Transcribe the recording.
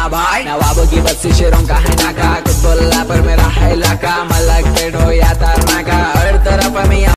ना भाई नवाबों की बस शेरों का है ना का कुछ बोला पर मेरा है लाका मलक पेड़ हो या